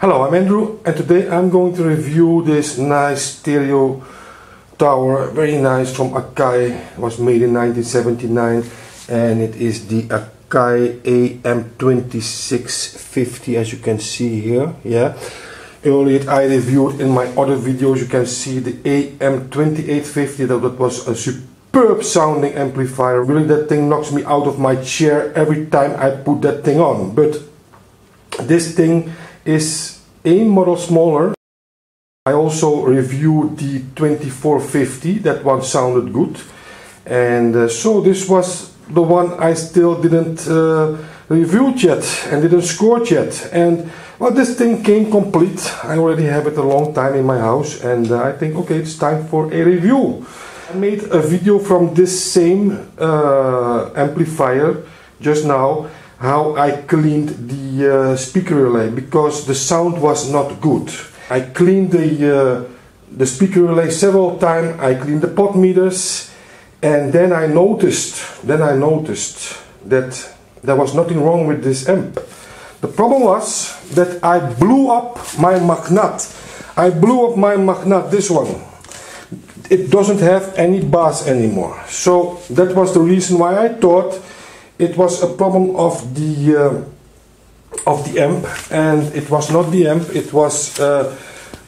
Hello, I'm Andrew and today I'm going to review this nice stereo tower, very nice from Akai, it was made in 1979 and it is the Akai AM2650 as you can see here, yeah. Earlier I reviewed in my other videos, you can see the AM2850, that was a superb sounding amplifier. Really that thing knocks me out of my chair every time I put that thing on, but this thing is a model smaller. I also reviewed the 2450, that one sounded good. And uh, so this was the one I still didn't uh, review yet and didn't score yet. And well, this thing came complete. I already have it a long time in my house and uh, I think, okay, it's time for a review. I made a video from this same uh, amplifier just now how I cleaned the uh, speaker relay because the sound was not good. I cleaned the, uh, the speaker relay several times, I cleaned the pot meters and then I noticed, then I noticed that there was nothing wrong with this amp. The problem was that I blew up my Magnat. I blew up my Magnat, this one. It doesn't have any bass anymore. So that was the reason why I thought it was a problem of the uh, of the amp and it was not the amp it was uh,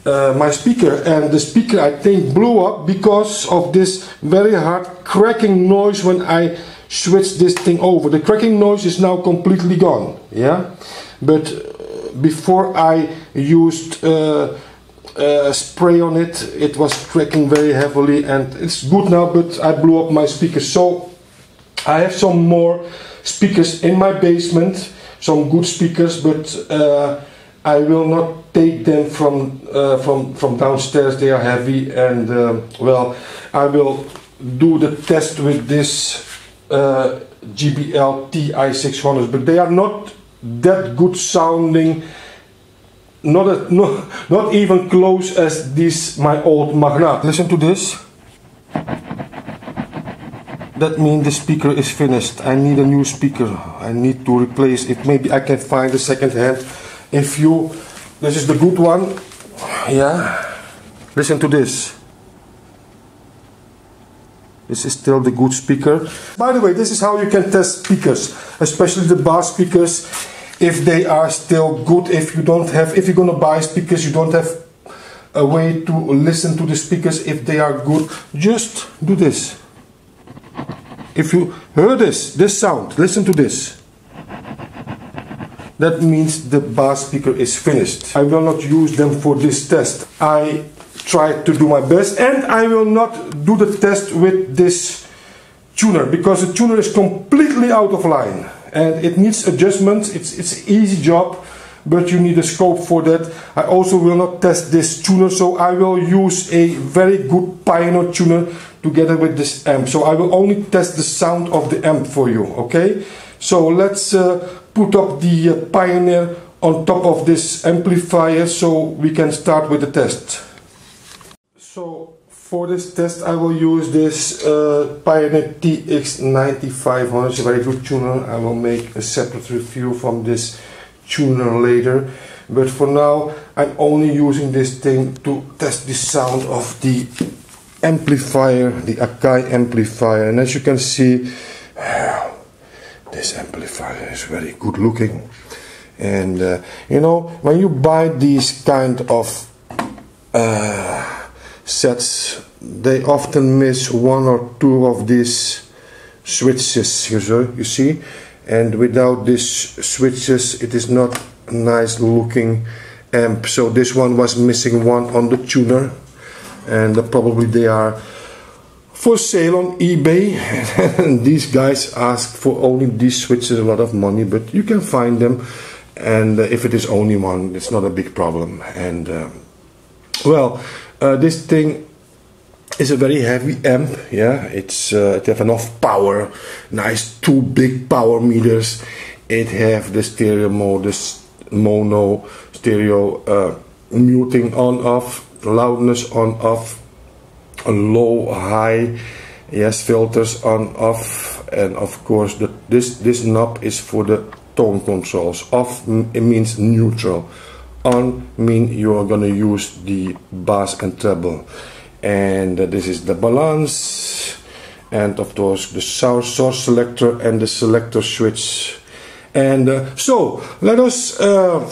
uh, my speaker. And the speaker I think blew up because of this very hard cracking noise when I switched this thing over. The cracking noise is now completely gone yeah? But uh, before I used uh, uh, spray on it it was cracking very heavily and it's good now but I blew up my speaker. So I have some more speakers in my basement, some good speakers, but uh, I will not take them from uh, from from downstairs. They are heavy, and uh, well, I will do the test with this uh, JBL TI600, but they are not that good sounding. Not, a, not, not even close as this my old Magnat. Listen to this that means the speaker is finished. I need a new speaker. I need to replace it. Maybe I can find a second hand. If you, this is the good one. Yeah. Listen to this. This is still the good speaker. By the way, this is how you can test speakers, especially the bass speakers, if they are still good. If you don't have, if you're gonna buy speakers, you don't have a way to listen to the speakers if they are good. Just do this. If you hear this, this sound, listen to this. That means the bass speaker is finished. I will not use them for this test. I try to do my best and I will not do the test with this tuner because the tuner is completely out of line and it needs adjustments. It's, it's easy job but you need a scope for that. I also will not test this tuner, so I will use a very good Pioneer tuner together with this amp. So I will only test the sound of the amp for you, okay? So let's uh, put up the uh, Pioneer on top of this amplifier so we can start with the test. So for this test I will use this uh, Pioneer TX9500, it's a very good tuner. I will make a separate review from this tuner later. But for now I'm only using this thing to test the sound of the amplifier the Akai amplifier. And as you can see this amplifier is very good looking. And uh, you know when you buy these kind of uh, sets they often miss one or two of these switches you see and without these switches it is not nice looking amp. So this one was missing one on the tuner. And uh, probably they are for sale on eBay. And these guys ask for only these switches a lot of money but you can find them. And uh, if it is only one it's not a big problem. And uh, well uh, this thing is a very heavy amp yeah. It's uh, it have enough power nice two big power meters. It have the stereo mode this mono stereo uh, muting on off loudness on off low high yes filters on off and of course the, this this knob is for the tone controls. Off it means neutral. On mean you are gonna use the bass and treble and uh, this is the balance. And of course the sour source selector and the selector switch. And uh, so let us uh,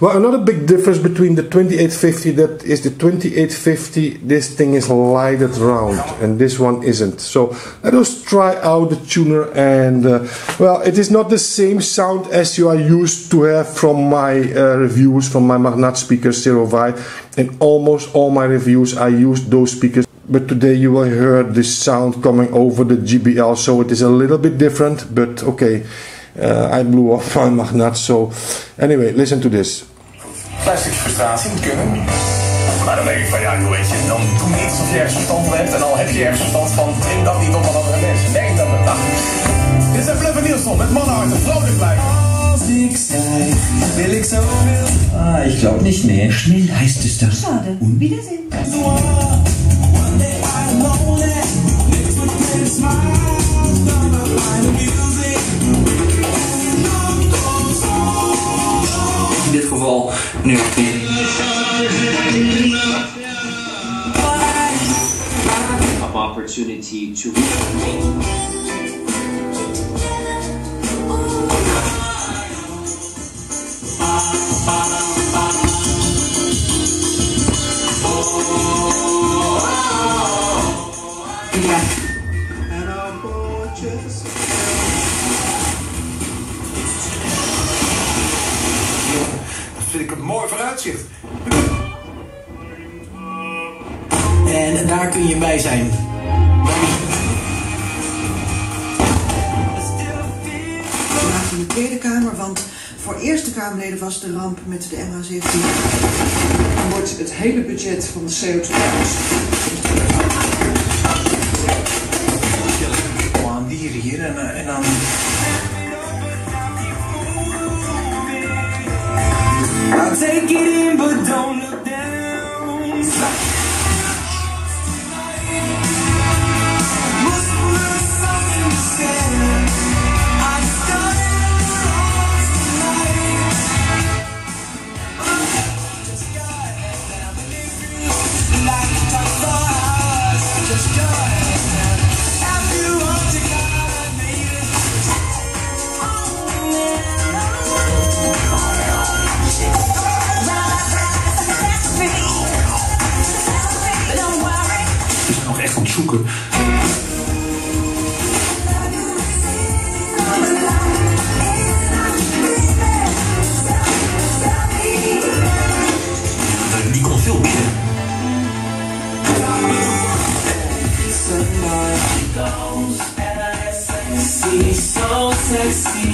well, another big difference between the 2850 that is the 2850 this thing is lighted round and this one isn't. So let us try out the tuner and uh, well it is not the same sound as you are used to have from my uh, reviews from my Magnat speakers Stereo Wide. In almost all my reviews I used those speakers but today you will hear this sound coming over the JBL so it is a little bit different but okay uh, I blew off my Magnat so anyway listen to this plastic frustratie kunnen. Maar dan denk ik van ja, hoe weet je, dan doe je iets als je ergens verstand van hebt. En al heb je ergens verstand van, neem dat niet op aan andere mensen. Denk dat het dag. Dit is Flip Nielsen met mannenhart en vrolijk blijven. Ik ik. Ah, ich glaube nicht, nee. Schnell heißt es das. Schade. Und Wiedersehen. Geval nu op die. of opportunity to Dat vind ik een mooi vooruitzicht. En daar kun je bij zijn. Vandaag in de Tweede Kamer, want voor Eerste Kamerleden was de ramp met de MH17. Dan wordt het hele budget van de CO2 veel binnen.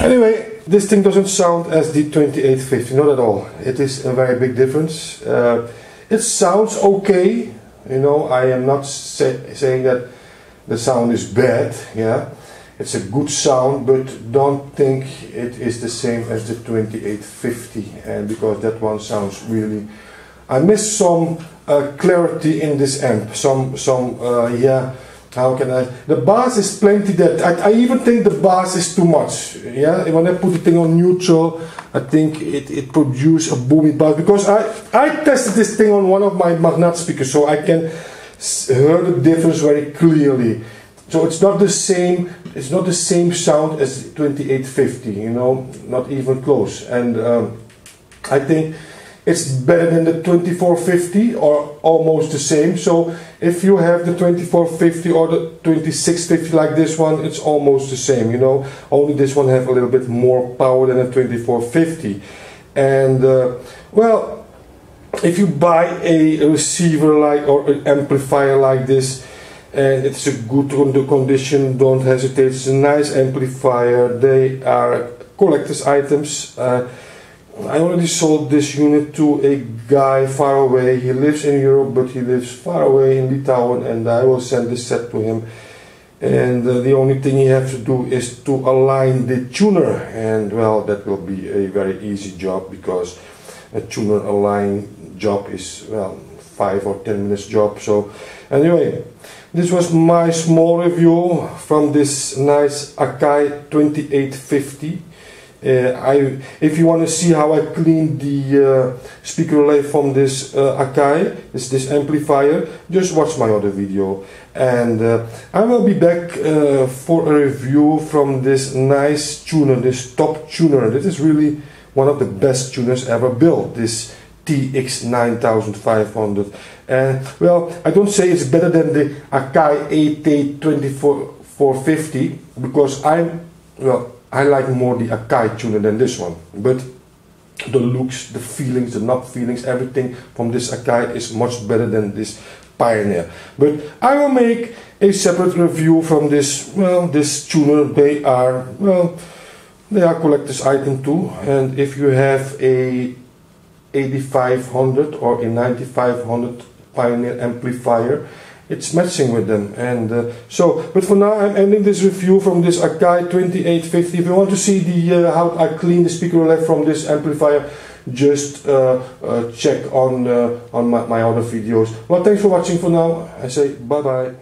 Anyway, this thing doesn't sound as the 2850, not at all. It is a very big difference. Uh, it sounds okay, you know, I am not say, saying that the sound is bad, yeah. It's a good sound, but don't think it is the same as the 2850, and because that one sounds really. I miss some uh, clarity in this amp, some, some, uh, yeah how can I? The bass is plenty that I, I even think the bass is too much. Yeah, when I put the thing on neutral, I think it, it produces a booming bass because I I tested this thing on one of my Magnat speakers, so I can hear the difference very clearly. So it's not the same. It's not the same sound as 2850. You know, not even close. And um, I think it's better than the 2450 or almost the same. So if you have the 2450 or the 2650 like this one, it's almost the same. You know, only this one have a little bit more power than a 2450. And uh, well, if you buy a receiver like or an amplifier like this and it's a good con- condition don't hesitate it's a nice amplifier they are collector's items uh, I already sold this unit to a guy far away. He lives in Europe but he lives far away in Litauen and I will send this set to him. And uh, the only thing he has to do is to align the tuner and well that will be a very easy job because a tuner align job is well five or ten minutes job. So anyway this was my small review from this nice Akai 2850 Uh, I, if you want to see how I clean the uh, speaker relay from this uh, Akai, this, this amplifier, just watch my other video. And uh, I will be back uh, for a review from this nice tuner, this top tuner. This is really one of the best tuners ever built. This TX9500 and well I don't say it's better than the Akai AT2450 because I'm well I like more the Akai tuner than this one. But the looks the feelings the knob feelings everything from this Akai is much better than this Pioneer. But I will make a separate review from this well this tuner. They are well they are collector's item too. And if you have a 8500 or a 9500 Pioneer amplifier it's matching with them. And uh, so but for now I'm ending this review from this Akai 2850 if you want to see the uh, how I clean the speaker relay from this amplifier just uh, uh check on uh, on my, my other videos. Well thanks for watching for now. I say bye bye